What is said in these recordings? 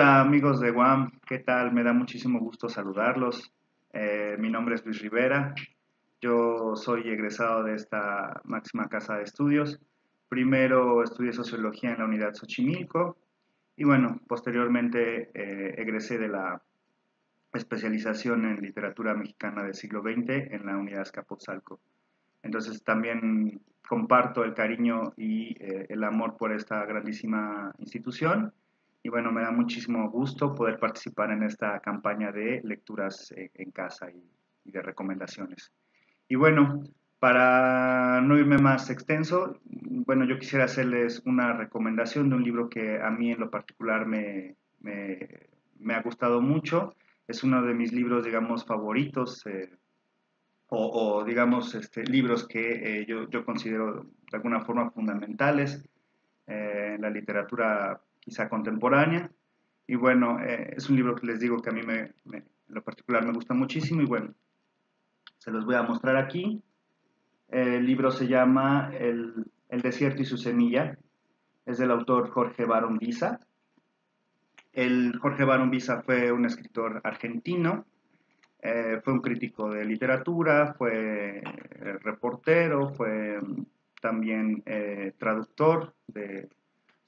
Hola amigos de Guam, ¿qué tal? Me da muchísimo gusto saludarlos. Eh, mi nombre es Luis Rivera, yo soy egresado de esta máxima casa de estudios. Primero estudié sociología en la unidad Xochimilco y bueno, posteriormente eh, egresé de la especialización en literatura mexicana del siglo XX en la unidad Escapotzalco. Entonces también comparto el cariño y eh, el amor por esta grandísima institución y bueno, me da muchísimo gusto poder participar en esta campaña de lecturas eh, en casa y, de recomendaciones. Y bueno, para no irme más extenso, bueno, yo quisiera hacerles una recomendación de un libro que a mí en lo particular me, me, ha gustado mucho. Es uno de mis libros, digamos, favoritos eh, o, digamos, este, libros que eh, yo, yo, considero de alguna forma fundamentales en la literatura contemporánea. Y bueno, eh, es un libro que les digo que a mí me, en lo particular me gusta muchísimo y bueno, se los voy a mostrar aquí. El libro se llama El, el desierto y su semilla. Es del autor Jorge Barón Visa. El Jorge Barón Visa fue un escritor argentino, eh, fue un crítico de literatura, fue eh, reportero, fue mm, también traductor de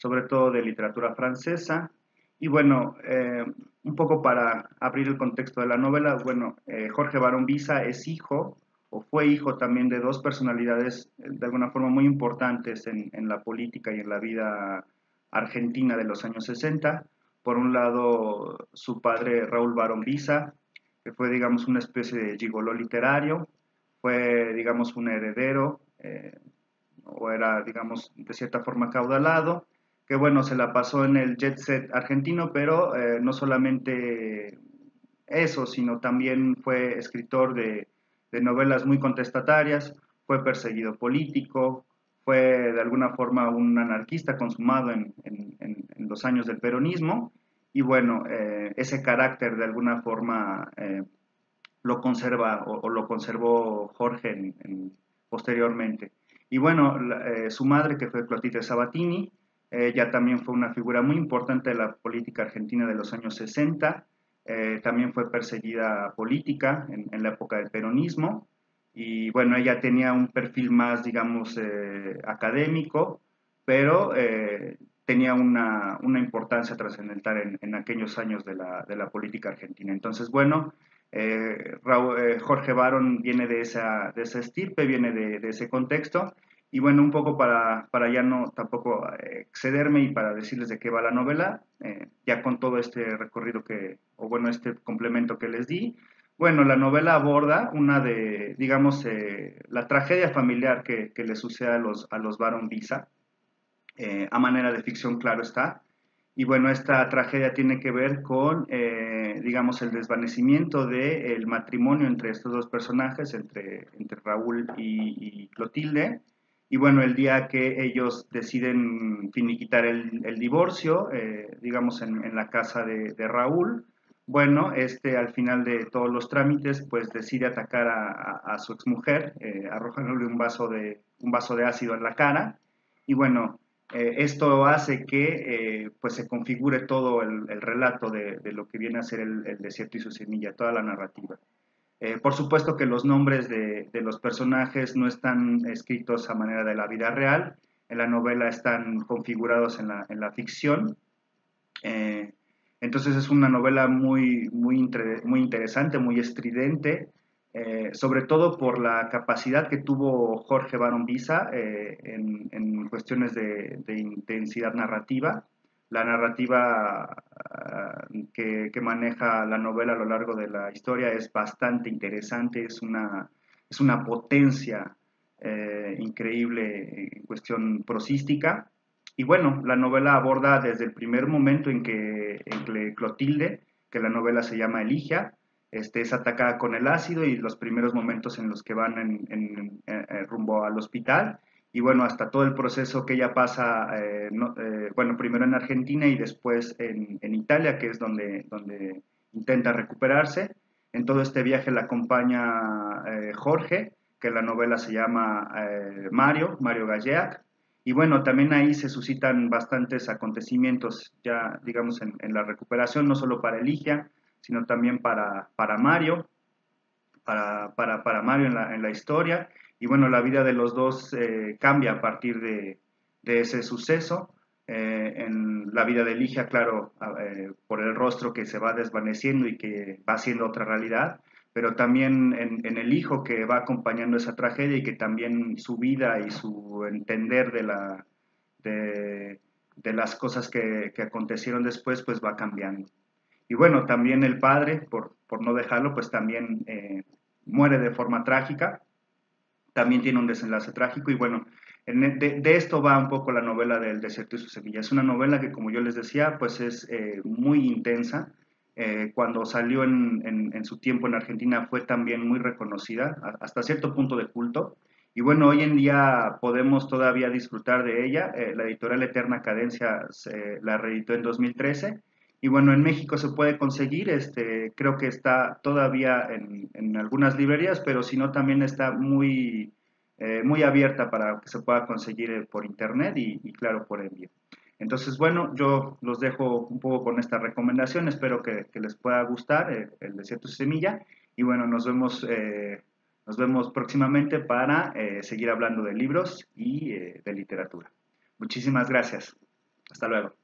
sobre todo de literatura francesa. Y bueno, eh, un poco para abrir el contexto de la novela, bueno, eh, Jorge Barón Visa es hijo o fue hijo también de dos personalidades eh, de alguna forma muy importantes en, en, la política y en la vida argentina de los años 60. Por un lado, su padre Raúl Barón Visa, que fue, digamos, una especie de gigoló literario, fue, digamos, un heredero, o era, digamos, de cierta forma caudalado, que bueno, se la pasó en el jet set argentino, pero eh, no solamente eso, sino también fue escritor de, novelas muy contestatarias, fue perseguido político, fue de alguna forma un anarquista consumado en, los años del peronismo, y bueno, eh, ese carácter de alguna forma eh, lo conserva o, lo conservó Jorge posteriormente. Y bueno, su madre, que fue Clotilde Sabatini, ella también fue una figura muy importante de la política argentina de los años 60. Eh, también fue perseguida política en, la época del peronismo. Y bueno, ella tenía un perfil más, digamos, eh, académico, pero eh, tenía una, una, importancia trascendental en, aquellos años de la, de la, política argentina. Entonces, bueno, Jorge Barón viene de esa, de esa estirpe, viene de ese contexto y bueno, un poco para, para ya no tampoco eh, excederme y para decirles de qué va la novela, eh, ya con todo este recorrido que, o bueno, este complemento que les di. Bueno, la novela aborda una de, digamos, eh, la tragedia familiar que, que, le sucede a los, a los Baron Visa, a manera de ficción, claro está. Y bueno, esta tragedia tiene que ver con, digamos, el desvanecimiento del matrimonio entre estos dos personajes, entre, entre Raúl y, y Clotilde, y bueno, el día que ellos deciden finiquitar el, divorcio, eh, digamos en, la casa de, Raúl, bueno, este al final de todos los trámites, pues decide atacar a, su exmujer, eh, arrojándole un vaso, de, un vaso de ácido en la cara. Y bueno, eh, esto hace que pues se configure todo el, relato de, lo que viene a ser el desierto y su semilla, toda la narrativa. Eh, por supuesto que los nombres de, los personajes no están escritos a manera de la vida real, en la novela están configurados en la, ficción. Eh, entonces es una novela muy, muy, muy interesante, muy estridente, eh, sobre todo por la capacidad que tuvo Jorge Barón Visa en, cuestiones de, intensidad narrativa la narrativa ah, que, maneja la novela a lo largo de la historia es bastante interesante, es una, es una potencia eh, increíble en cuestión prosística. Y bueno, la novela aborda desde el primer momento en que, en Clotilde, que la novela se llama Eligia, este, es atacada con el ácido y los primeros momentos en los que van en, rumbo al hospital y bueno, hasta todo el proceso que ella pasa, eh, eh, bueno, primero en Argentina y después en, Italia, que es donde, donde intenta recuperarse. En todo este viaje la acompaña eh, Jorge, que en la novela se llama Mario, Mario Galleac. Y bueno, también ahí se suscitan bastantes acontecimientos ya, digamos, en, la recuperación, no solo para Eligia, sino también para, para Mario, para, para, para Mario en la, en la, historia. Y bueno, la vida de los dos eh, cambia a partir de, ese suceso. Eh, en la vida de Eligia, claro, eh, por el rostro que se va desvaneciendo y que va siendo otra realidad, pero también en, el hijo que va acompañando esa tragedia y que también su vida y su entender de, la, de, las cosas que, acontecieron después, pues va cambiando. Y bueno, también el padre, por, por no dejarlo, pues también muere de forma trágica, también tiene un desenlace trágico y bueno, de, esto va un poco la novela del desierto y su semilla. Es una novela que, como yo les decía, pues es eh, muy intensa, eh, cuando salió en, su tiempo en Argentina fue también muy reconocida, hasta cierto punto de culto. Y bueno, hoy en día podemos todavía disfrutar de ella. Eh, la editorial Eterna Cadencia la reeditó en 2013. Y bueno, en México se puede conseguir, este, creo que está todavía en, algunas librerías, pero si no también está muy, eh, muy abierta para que se pueda conseguir por internet y, y claro, por envío. Entonces, bueno, yo los dejo un poco con esta recomendación, espero que, les pueda gustar eh, el, desierto de semilla y bueno, nos vemos, eh, nos vemos próximamente para eh, seguir hablando de libros y de literatura. Muchísimas gracias. Hasta luego.